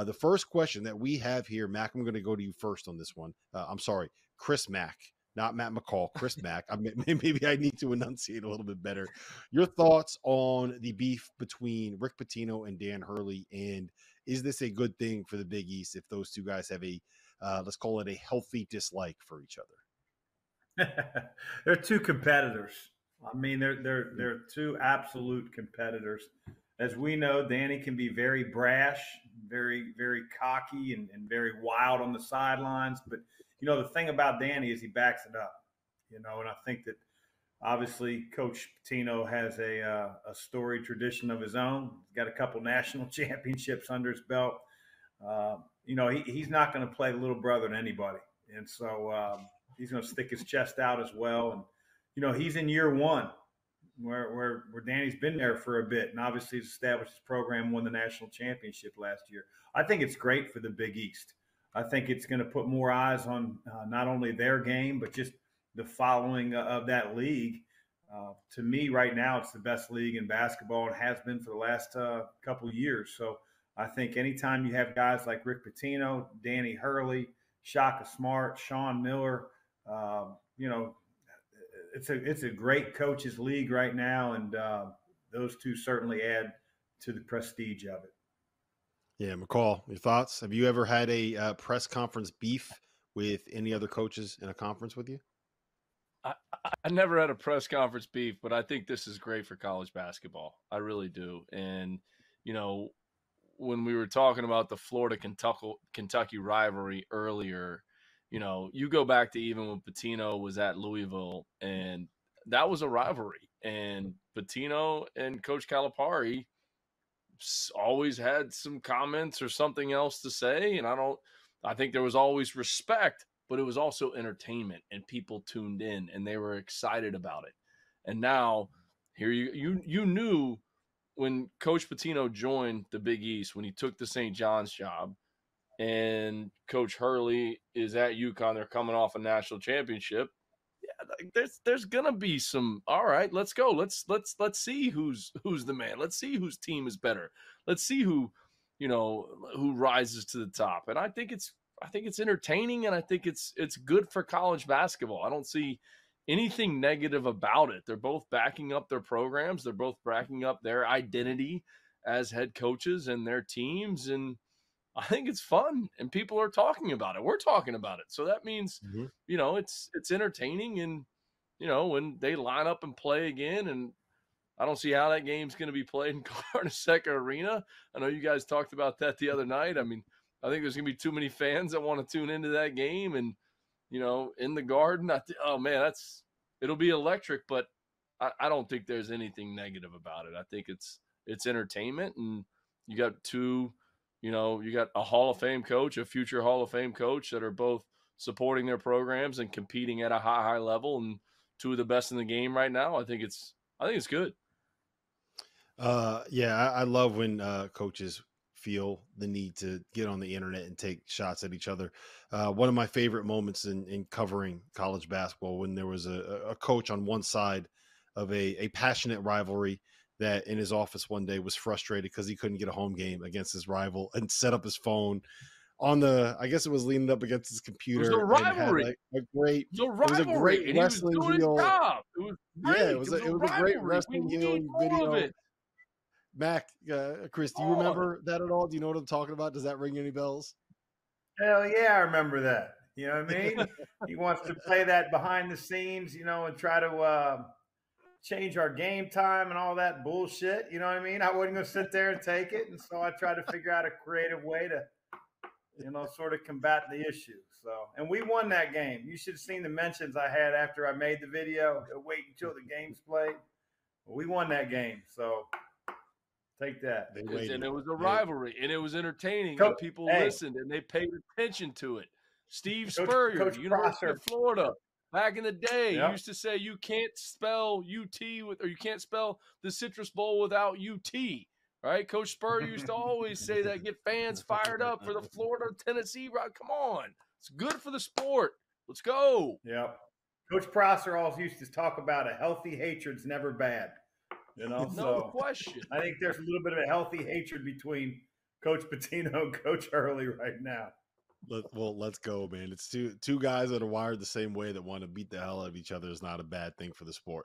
Uh, the first question that we have here, Mac, I'm going to go to you first on this one. Uh, I'm sorry, Chris Mack, not Matt McCall, Chris Mack. I mean, maybe I need to enunciate a little bit better. Your thoughts on the beef between Rick Pitino and Dan Hurley, and is this a good thing for the Big East if those two guys have a, uh, let's call it a healthy dislike for each other? they're two competitors. I mean, they're they're they're two absolute competitors. As we know, Danny can be very brash, very very cocky, and, and very wild on the sidelines. But you know, the thing about Danny is he backs it up. You know, and I think that obviously Coach Pitino has a uh, a story tradition of his own. He's got a couple national championships under his belt. Uh, you know, he, he's not going to play little brother to anybody, and so um, he's going to stick his chest out as well. And you know, he's in year one where, where, where Danny's been there for a bit and obviously has established his program, won the national championship last year. I think it's great for the Big East. I think it's going to put more eyes on uh, not only their game, but just the following of that league. Uh, to me, right now, it's the best league in basketball and has been for the last uh, couple years. So I think anytime you have guys like Rick Pitino, Danny Hurley, Shaka Smart, Sean Miller, um, you know, it's a it's a great coaches league right now, and uh, those two certainly add to the prestige of it. Yeah, McCall, your thoughts? Have you ever had a uh, press conference beef with any other coaches in a conference with you? I, I never had a press conference beef, but I think this is great for college basketball. I really do. And, you know, when we were talking about the Florida Kentucky, Kentucky rivalry earlier, you know, you go back to even when Pitino was at Louisville, and that was a rivalry. And Pitino and Coach Calipari always had some comments or something else to say. And I don't, I think there was always respect, but it was also entertainment, and people tuned in and they were excited about it. And now, here you you you knew when Coach Pitino joined the Big East when he took the St. John's job and Coach Hurley is at UConn. They're coming off a national championship. Yeah, there's there's gonna be some. All right, let's go. Let's let's let's see who's who's the man. Let's see whose team is better. Let's see who, you know, who rises to the top. And I think it's I think it's entertaining, and I think it's it's good for college basketball. I don't see anything negative about it. They're both backing up their programs. They're both backing up their identity as head coaches and their teams and I think it's fun and people are talking about it. We're talking about it. So that means, mm-hmm. you know, it's it's entertaining and you know, when they line up and play again and I don't see how that game's going to be played in Carnesecca Arena. I know you guys talked about that the other night. I mean, I think there's going to be too many fans that want to tune into that game and you know, in the garden. I th- oh man, that's it'll be electric, but I, I don't think there's anything negative about it. I think it's it's entertainment and you got two you know, you got a Hall of Fame coach, a future Hall of Fame coach that are both supporting their programs and competing at a high, high level and two of the best in the game right now. I think it's I think it's good. Uh, yeah, I, I love when uh, coaches feel the need to get on the internet and take shots at each other. Uh, one of my favorite moments in, in covering college basketball when there was a, a coach on one side of a, a passionate rivalry that in his office one day was frustrated because he couldn't get a home game against his rival and set up his phone on the I guess it was leaning up against his computer. It was a rivalry. Like a great it was a, rivalry. It was a great wrestling heel. It was great. Yeah, it was, it was, a, it was a, great wrestling heel video. Mac, uh, Chris, do you oh. remember that at all? Do you know what I'm talking about? Does that ring any bells? Hell yeah, I remember that. You know what I mean? he wants to play that behind the scenes, you know, and try to uh, change our game time and all that bullshit. You know what I mean? I wasn't going to sit there and take it. And so I tried to figure out a creative way to, you know, sort of combat the issue. So, and we won that game. You should have seen the mentions I had after I made the video. Wait until the game's played. We won that game. So take that. And it was a rivalry and it was entertaining Coach, and people hey. listened and they paid attention to it. Steve Spurrier, Coach University Prosser. of Florida, Back in the day, yep. used to say you can't spell UT with, or you can't spell the Citrus Bowl without UT. Right? Coach Spur used to always say that, get fans fired up for the Florida Tennessee ride. Come on, it's good for the sport. Let's go. Yep. Coach Prosser always used to talk about a healthy hatred's never bad. You know, no so question. I think there's a little bit of a healthy hatred between Coach Pitino and Coach Hurley right now. Let, well, let's go, man. It's two two guys that are wired the same way that want to beat the hell out of each other is not a bad thing for the sport.